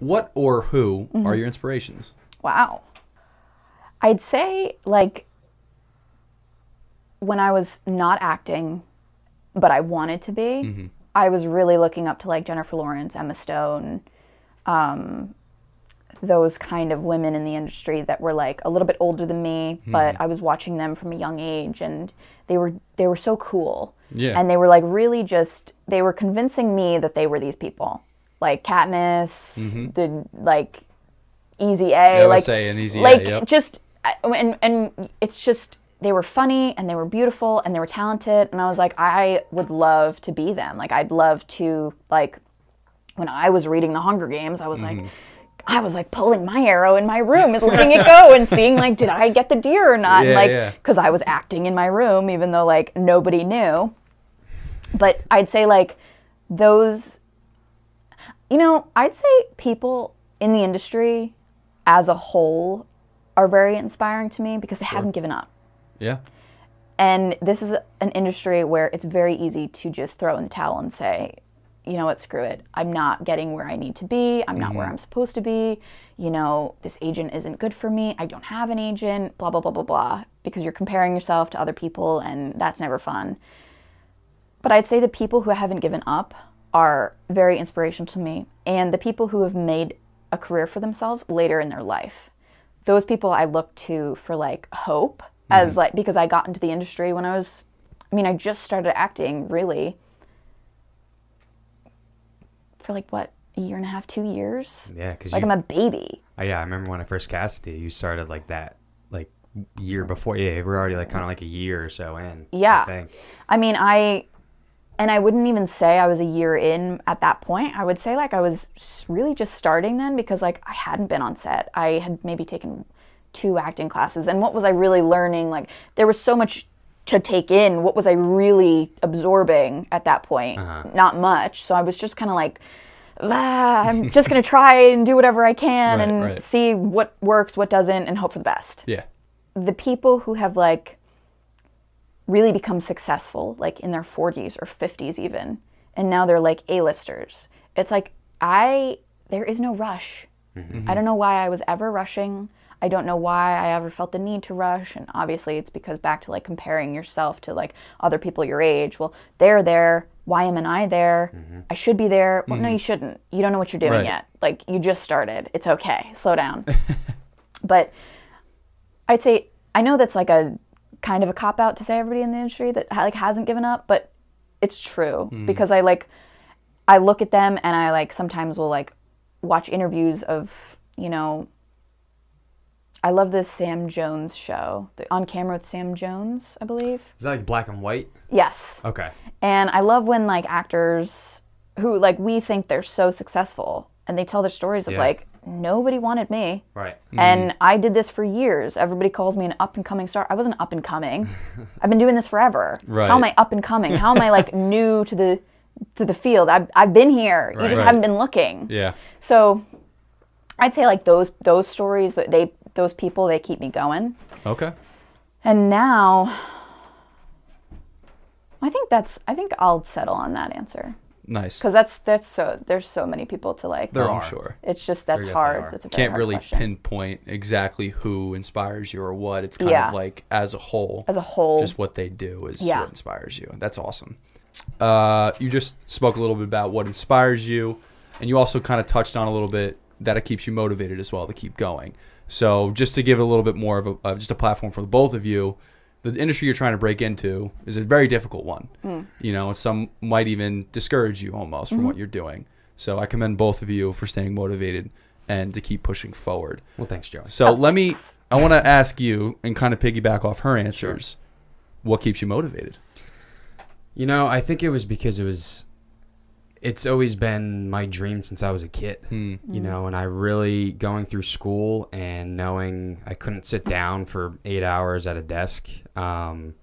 What or who Mm-hmm. are your inspirations? Wow. I'd say like when I was not acting, but I wanted to be, I was really looking up to like Jennifer Lawrence, Emma Stone, um, those kind of women in the industry that were like a little bit older than me, but I was watching them from a young age, and they were they were so cool. Yeah. And they were like really just they were convincing me that they were these people, like Katniss, the like Easy A, I would like say an Easy A, like yep. just and and it's just they were funny and they were beautiful and they were talented and I was like I would love to be them. Like I'd love to like when I was reading the Hunger Games, I was Mm-hmm. like I was like pulling my arrow in my room and letting it go and seeing like did I get the deer or not? Yeah, like yeah. cuz I was acting in my room even though like nobody knew. But I'd say like those you know, I'd say people in the industry as a whole are very inspiring to me because they haven't given up. Yeah. And this is an industry where it's very easy to just throw in the towel and say, you know what, screw it. I'm not getting where I need to be. I'm not where mm-hmm. I'm supposed to be. You know, this agent isn't good for me. I don't have an agent, blah, blah, blah, blah, blah. Because you're comparing yourself to other people and that's never fun. But I'd say the people who haven't given up are very inspirational to me. And the people who have made a career for themselves later in their life. Those people I look to for like hope as mm-hmm. like because I got into the industry when I was I mean I just started acting really for like what a year and a half, 2 years. Yeah, because Like I'm a baby. Oh, yeah, I remember when I first casted you, you started like that, like year before. Yeah, we're already like kind of like a year or so in. Yeah. I. I mean, I and I wouldn't even say I was a year in at that point. I would say like I was really just starting then because like I hadn't been on set. I had maybe taken two acting classes and what was I really learning? Like there was so much to take in. What was I really absorbing at that point? Not much. So I was just kind of like ah, I'm just going to try and do whatever I can Right, and right. see what works, what doesn't and hope for the best Yeah. the people who have like really become successful like in their 40s or 50s even and now they're like a-listers. It's like i there is no rush. Mm-hmm. I don't know why i was ever rushing. I don't know why i ever felt the need to rush and obviously it's because back to like comparing yourself to like other people your age. Well they're there. Why am I there? Mm-hmm. I should be there. Well no mm-hmm. you shouldn't. You don't know what you're doing Right. yet. Like you just started. It's okay. Slow down. But I'd say I know that's like a kind of a cop out to say everybody in the industry that like hasn't given up, but it's true mm. because I like I look at them and I like sometimes will like watch interviews of you know I love this Sam Jones show, the On Camera with Sam Jones, I believe. Is that like black and white? Yes. Okay. And I love when like actors who like we think they're so successful and they tell their stories of Yeah. like nobody wanted me. Right. And mm-hmm. I did this for years. Everybody calls me an up and coming star. I wasn't up and coming. I've been doing this forever. Right. How am I up and coming? How am I like new to the to the field? I've, I've been here. You just Right. haven't been looking. Yeah. So I'd say like those those stories that they those people they keep me going. Okay. And now I think that's I think I'll settle on that answer Nice. because that's that's so there's so many people to like. There There I'm are. sure. It's just that's There hard. definitely are. That's a very Can't hard really question. pinpoint exactly who inspires you or what. It's kind Yeah. of like as a whole. as a whole. just what they do is Yeah. what inspires you. That's awesome. Uh, you just spoke a little bit about what inspires you, and you also kind of touched on a little bit that it keeps you motivated as well to keep going. So just to give it a little bit more of, a, of just a platform for the both of you, the industry you're trying to break into is a very difficult one. Hmm. You know, some might even discourage you almost Mm-hmm. from what you're doing. So I commend both of you for staying motivated and to keep pushing forward. Well, thanks, Joe. So let me. I want to ask you and kind of piggyback off her answers. Sure. What keeps you motivated? You know, I think it was because it was. It's always been my dream since I was a kid. Hmm. You know, and I really going through school and knowing I couldn't sit down for eight hours at a desk. Um,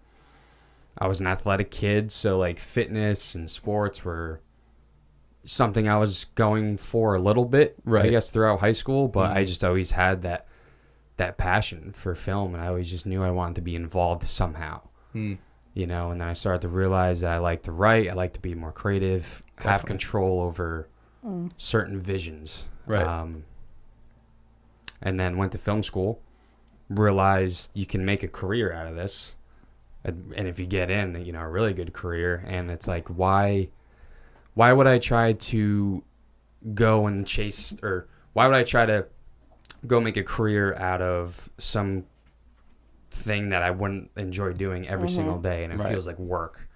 I was an athletic kid, so like fitness and sports were something I was going for a little bit, I guess, throughout high school. But I just always had that that passion for film, and I always just knew I wanted to be involved somehow Hmm. You know and then i started to realize that i like to write i like to be more creative have control over certain visions. Right. Um, and then went to film school, realized you can make a career out of this. And, and if you get in, you know, a really good career. And it's like, why, why would I try to go and chase, or why would I try to go make a career out of some thing that I wouldn't enjoy doing every single mm-hmm. day and it Right. feels like work.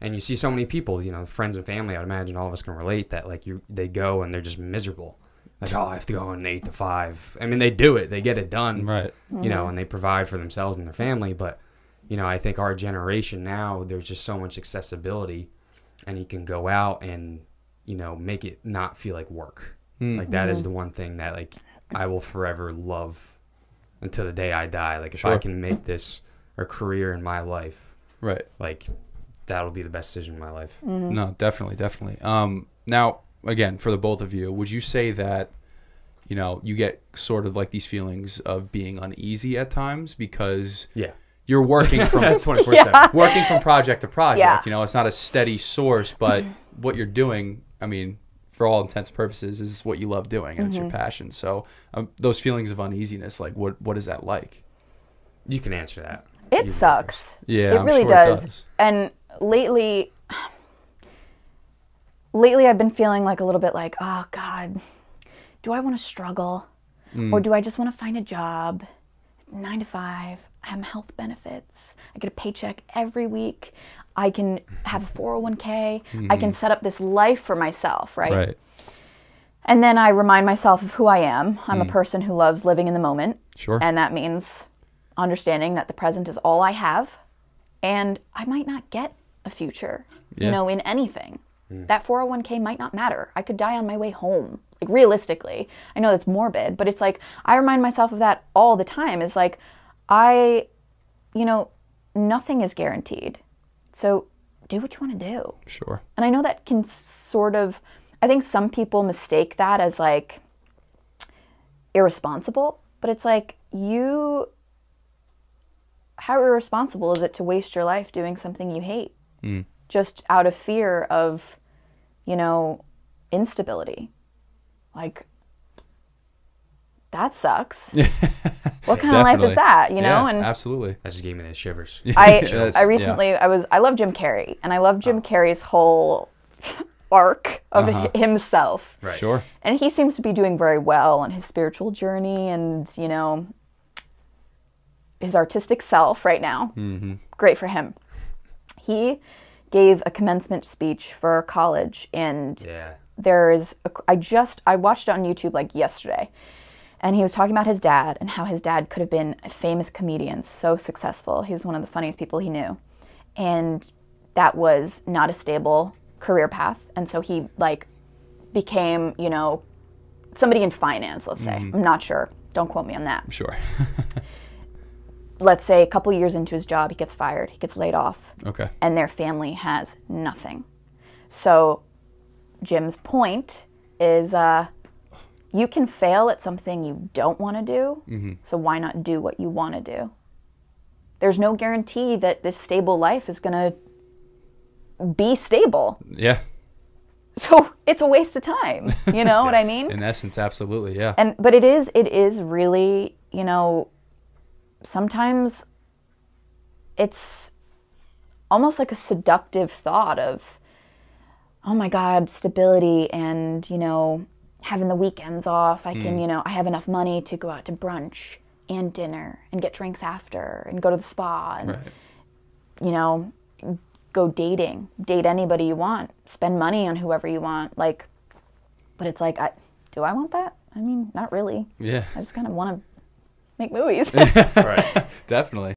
And you see so many people, you know, friends and family, I'd imagine all of us can relate that like you they go and they're just miserable. Like, oh, I have to go in eight to five. I mean, they do it, they get it done, Right. you know, mm-hmm. and they provide for themselves and their family. But, you know, I think our generation now, there's just so much accessibility and you can go out and, you know, make it not feel like work. Hmm. Like that is mm-hmm. the one thing that like I will forever love until the day I die. Like if I can make this a career in my life, Right. like that'll be the best decision in my life. No, definitely, definitely. Um, now, again, for the both of you, would you say that, you know, you get sort of like these feelings of being uneasy at times because Yeah. you're working from 24 Yeah. 7. working from project to project. Yeah. You know, it's not a steady source, but what you're doing, I mean, for all intents and purposes, is what you love doing and it's your passion. So, um, those feelings of uneasiness, like, what what is that like? You can answer that. It You go sucks. Yeah, it I'm really sure it does. does. And lately, lately I've been feeling like a little bit like, oh God, do I want to struggle, Mm. or do I just want to find a job, nine to five? I have health benefits. I get a paycheck every week. I can have a 401k. I can set up this life for myself, right? Mm. Right. And then I remind myself of who I am. I'm a person who loves living in the moment. Mm. Sure. And that means understanding that the present is all I have and I might not get a future, Yeah. you know, in anything. That 401k might not matter. I could die on my way home. Like realistically. I know that's morbid, but it's like I remind myself of that all the time. Is like I you know, nothing is guaranteed. So do what you want to do. Sure. And I know that can sort of, I think some people mistake that as like irresponsible, but it's like you, how irresponsible is it to waste your life doing something you hate? Mm. Just out of fear of, you know, instability. Like, that sucks. what kind of life is that, you know? Yeah, and absolutely. That just gave me the shivers. I That's- I yeah. recently I was I love Jim Carrey and I love Jim Carrey's whole arc of Uh-huh. himself. Right. Sure. And he seems to be doing very well on his spiritual journey and, you know, his artistic self right now. Mm-hmm. Great for him. He gave a commencement speech for college and Yeah. there is a, I just I watched it on YouTube like yesterday. And he was talking about his dad and how his dad could have been a famous comedian, so successful. He was one of the funniest people he knew. And that was not a stable career path. And so he like became, you know, somebody in finance, let's say. I'm not sure. Don't quote me on that. Sure. Let's say a couple years into his job, he gets fired, he gets laid off okay. and their family has nothing. So, Jim's point is uh, you can fail at something you don't want to do, mm-hmm. so why not do what you want to do? There's no guarantee that this stable life is going to be stable. Yeah. So, it's a waste of time. You know what I mean? In essence, absolutely. Yeah. and but it is it is really you know sometimes it's almost like a seductive thought of oh my god stability and you know having the weekends off i can mm. you know i have enough money to go out to brunch and dinner and get drinks after and go to the spa and right. you know, go dating, date anybody you want, spend money on whoever you want. Like, but it's like, I, do I want that? I mean, not really. Yeah. I just kind of want to make movies. Right. Definitely.